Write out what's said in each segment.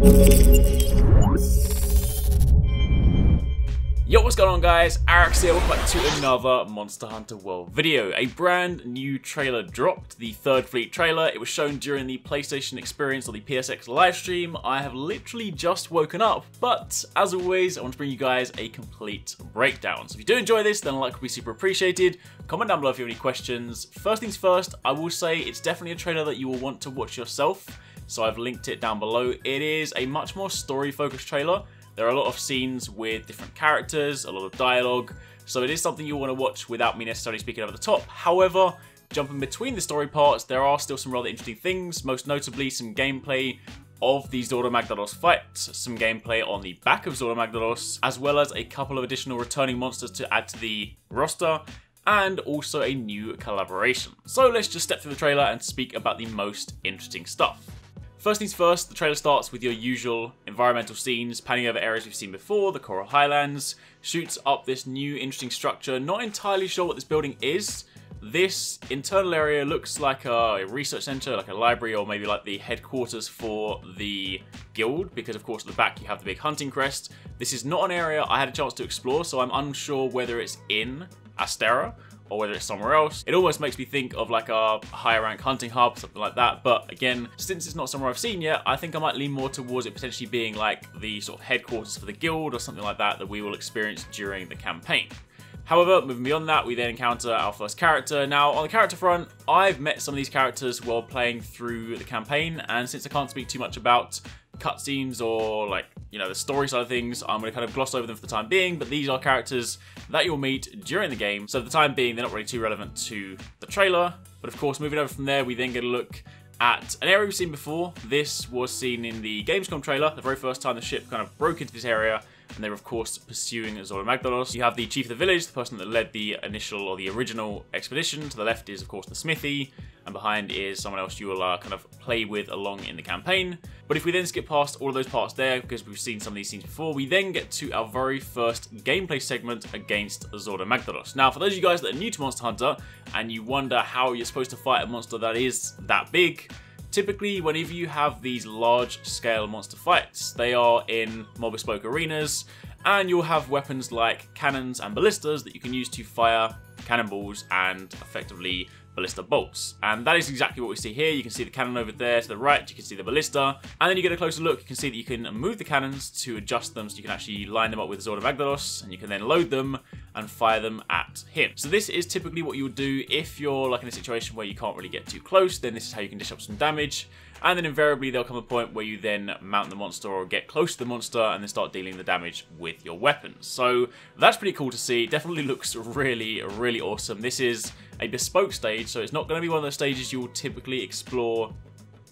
Yo, what's going on guys? Arekkz here, welcome back to another Monster Hunter World video. A brand new trailer dropped, the Third Fleet trailer. It was shown during the PlayStation Experience or the PSX livestream. I have literally just woken up, but as always, I want to bring you guys a complete breakdown. So if you do enjoy this, then a like would be super appreciated. Comment down below if you have any questions. First things first, I will say it's definitely a trailer that you will want to watch yourself. So I've linked it down below. It is a much more story-focused trailer. There are a lot of scenes with different characters, a lot of dialogue, so it is something you want to watch without me necessarily speaking over the top. However, jumping between the story parts, there are still some rather interesting things, most notably some gameplay of the Zorah Magdaros fights, some gameplay on the back of Zorah Magdaros, as well as a couple of additional returning monsters to add to the roster, and also a new collaboration. So let's just step through the trailer and speak about the most interesting stuff. First things first, the trailer starts with your usual environmental scenes, panning over areas we've seen before, the Coral Highlands, shoots up this new interesting structure. Not entirely sure what this building is. This internal area looks like a research center, like a library, or maybe like the headquarters for the guild, because of course at the back you have the big hunting crest. This is not an area I had a chance to explore, so I'm unsure whether it's in Astera or whether it's somewhere else. It almost makes me think of like a higher rank hunting hub, something like that. But again, since it's not somewhere I've seen yet, I think I might lean more towards it potentially being like the sort of headquarters for the guild or something like that that we will experience during the campaign. However, moving beyond that, we then encounter our first character. Now, on the character front, I've met some of these characters while playing through the campaign, and since I can't speak too much about cutscenes or like you know the story side of things I'm going to kind of gloss over them for the time being but these are characters that you'll meet during the game. So for the time being they're not really too relevant to the trailer but of course moving over from there we then get a look at an area we've seen before. This was seen in the Gamescom trailer the very first time the ship kind of broke into this area and they're of course pursuing Zorah Magdaros. You have the chief of the village, the person that led the initial or the original expedition. To the left is of course the smithy, and behind is someone else you will uh, kind of play with along in the campaign. But if we then skip past all of those parts there, because we've seen some of these scenes before, we then get to our very first gameplay segment against Zorah Magdaros. Now, for those of you guys that are new to Monster Hunter, and you wonder how you're supposed to fight a monster that is that big, Typically, whenever you have these large-scale monster fights, they are in more bespoke arenas, and you'll have weapons like cannons and ballistas that you can use to fire cannonballs and effectively ballista bolts. And that is exactly what we see here. You can see the cannon over there to the right, you can see the ballista, and then you get a closer look, you can see that you can move the cannons to adjust them so you can actually line them up with Zorah Magdaros, and you can then load them and fire them at him. So this is typically what you would do if you're like in a situation where you can't really get too close, then this is how you can dish up some damage. And then invariably there'll come a point where you then mount the monster or get close to the monster and then start dealing the damage with your weapons. So that's pretty cool to see. Definitely looks really, really awesome. This is a bespoke stage, so it's not going to be one of those stages you will typically explore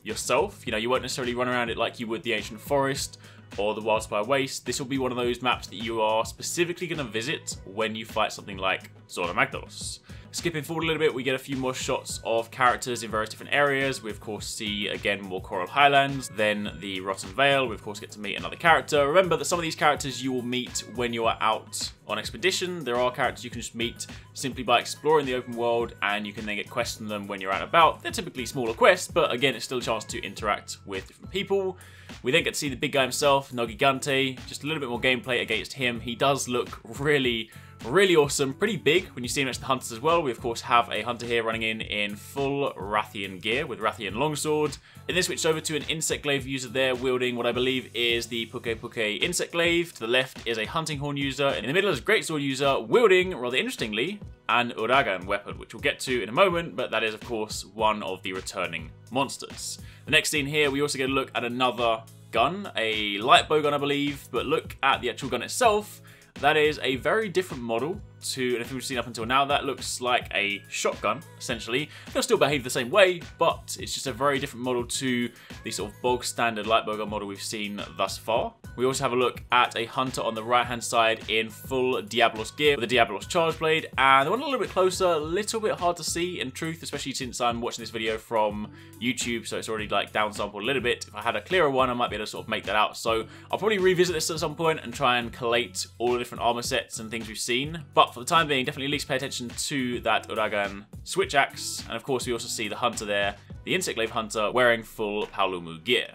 yourself. You know, you won't necessarily run around it like you would the Ancient Forest or the Wildspire Waste. This will be one of those maps that you are specifically going to visit when you fight something like Zorah Magdaros. Skipping forward a little bit, we get a few more shots of characters in various different areas. We of course see again more Coral Highlands, then the Rotten Vale. We of course get to meet another character. Remember that some of these characters you will meet when you are out on expedition. There are characters you can just meet simply by exploring the open world and you can then get quests from them when you're out and about. They're typically smaller quests, but again, it's still a chance to interact with different people. We then get to see the big guy himself, Nergigante. Just a little bit more gameplay against him. He does look really Really awesome, pretty big when you see him next to the Hunters as well. We of course have a Hunter here running in in full Rathian gear with Rathian Longsword. And then switched over to an Insect Glaive user there wielding what I believe is the Pukei-Pukei Insect Glaive. To the left is a Hunting Horn user. And in the middle is a Greatsword user wielding, rather interestingly, an Uragaan weapon, which we'll get to in a moment, but that is of course one of the returning monsters. The next scene here, we also get a look at another gun, a light bow gun I believe, but look at the actual gun itself. That is a very different model to anything we've seen up until now. That looks like a shotgun, essentially. They'll still behave the same way, but it's just a very different model to the sort of bog standard light bowgun model we've seen thus far. We also have a look at a hunter on the right-hand side in full Diablos gear with a Diablos charge blade, and the one a little bit closer, a little bit hard to see in truth, especially since I'm watching this video from YouTube, so it's already like downsampled a little bit. If I had a clearer one, I might be able to sort of make that out. So I'll probably revisit this at some point and try and collate all the different armor sets and things we've seen. But but for the time being, definitely at least pay attention to that Uragaan switch axe. And of course, we also see the hunter there, the Insect Glaive Hunter, wearing full Paolumu gear.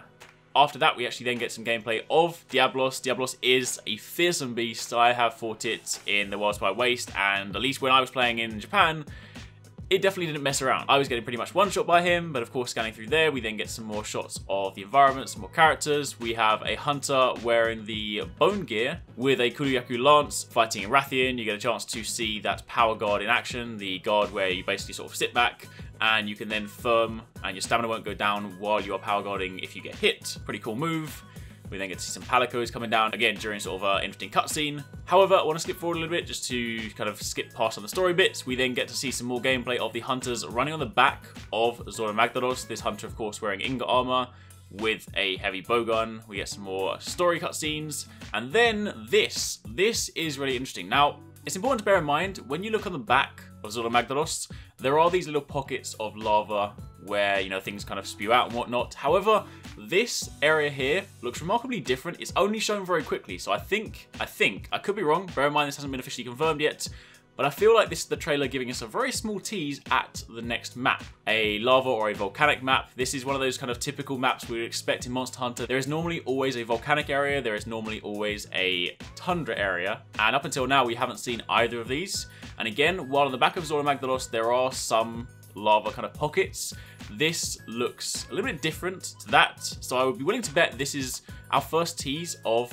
after that, we actually then get some gameplay of Diablos. Diablos is a fearsome beast. I have fought it in the Wildspire Waste, and at least when I was playing in Japan, it definitely didn't mess around. I was getting pretty much one shot by him, but of course scanning through there, we then get some more shots of the environment, some more characters. We have a hunter wearing the bone gear with a Kulu-Ya-Ku lance fighting a Rathian. You get a chance to see that power guard in action, the guard where you basically sort of sit back and you can then firm and your stamina won't go down while you are power guarding if you get hit. Pretty cool move. We then get to see some palicos coming down, again, during sort of an interesting cutscene. However, I want to skip forward a little bit just to kind of skip past on the story bits. We then get to see some more gameplay of the hunters running on the back of Zorah Magdaros. This hunter, of course, wearing Anja armor with a heavy bowgun. We get some more story cutscenes. And then this. This is really interesting. Now, it's important to bear in mind, when you look on the back of Zorah Magdaros, there are these little pockets of lava where, you know, things kind of spew out and whatnot. However, this area here looks remarkably different. It's only shown very quickly, so I think, I think, I could be wrong, bear in mind this hasn't been officially confirmed yet, but I feel like this is the trailer giving us a very small tease at the next map. A lava or a volcanic map. This is one of those kind of typical maps we would expect in Monster Hunter. There is normally always a volcanic area, there is normally always a tundra area, and up until now we haven't seen either of these. And again, while on the back of Zorah Magdaros there are some lava kind of pockets, this looks a little bit different to that. So I would be willing to bet this is our first tease of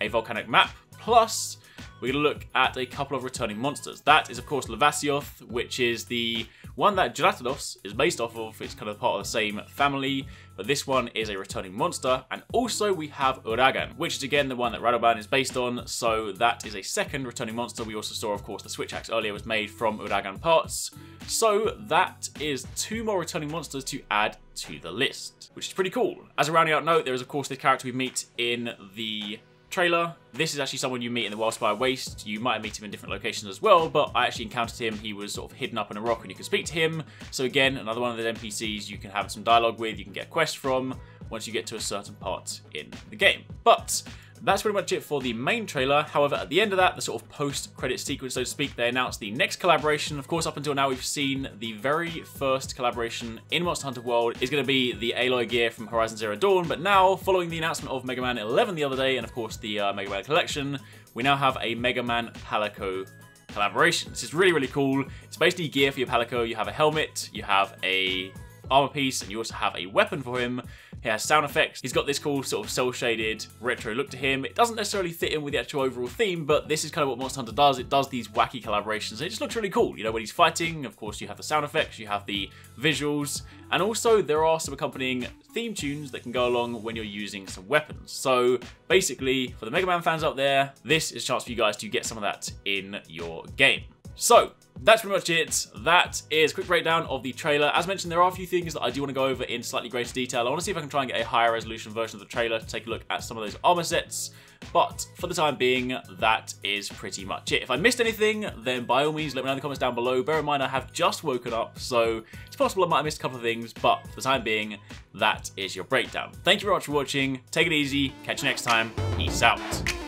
a volcanic map. Plus, we're going to look at a couple of returning monsters. That is, of course, Lavasioth, which is the one that Jyuratodus is based off of. It's kind of part of the same family, but this one is a returning monster. And also we have Uragaan, which is again the one that Radobaan is based on, so that is a second returning monster. We also saw, of course, the Switch Axe earlier was made from Uragaan parts. So that is two more returning monsters to add to the list, which is pretty cool. As a rounding out note, there is, of course, the character we meet in the trailer. This is actually someone you meet in the Wildspire Waste. You might meet him in different locations as well, but I actually encountered him. He was sort of hidden up in a rock and you can speak to him. So again, another one of the NPCs you can have some dialogue with, you can get a quest from once you get to a certain part in the game. But that's pretty much it for the main trailer. However, at the end of that, the sort of post-credit sequence, so to speak, they announced the next collaboration. Of course, up until now, we've seen the very first collaboration in Monster Hunter World is going to be the Aloy gear from Horizon Zero Dawn. But now, following the announcement of Mega Man 11 the other day, and of course the uh, Mega Man Collection, we now have a Mega Man Palico collaboration. This is really, really cool. It's basically gear for your Palico. You have a helmet, you have a armor piece, and you also have a weapon for him. He has sound effects. He's got this cool sort of cel-shaded retro look to him. It doesn't necessarily fit in with the actual overall theme, but this is kind of what Monster Hunter does. It does these wacky collaborations. It just looks really cool. You know, when he's fighting, of course, you have the sound effects, you have the visuals, and also there are some accompanying theme tunes that can go along when you're using some weapons. So basically, for the Mega Man fans out there, this is a chance for you guys to get some of that in your game. So, that's pretty much it. That is quick breakdown of the trailer. As mentioned, there are a few things that I do want to go over in slightly greater detail. I want to see if I can try and get a higher resolution version of the trailer to take a look at some of those armor sets. But for the time being, that is pretty much it. If I missed anything, then by all means, let me know in the comments down below. Bear in mind, I have just woken up, so it's possible I might have missed a couple of things, but for the time being, that is your breakdown. Thank you very much for watching. Take it easy. Catch you next time. Peace out.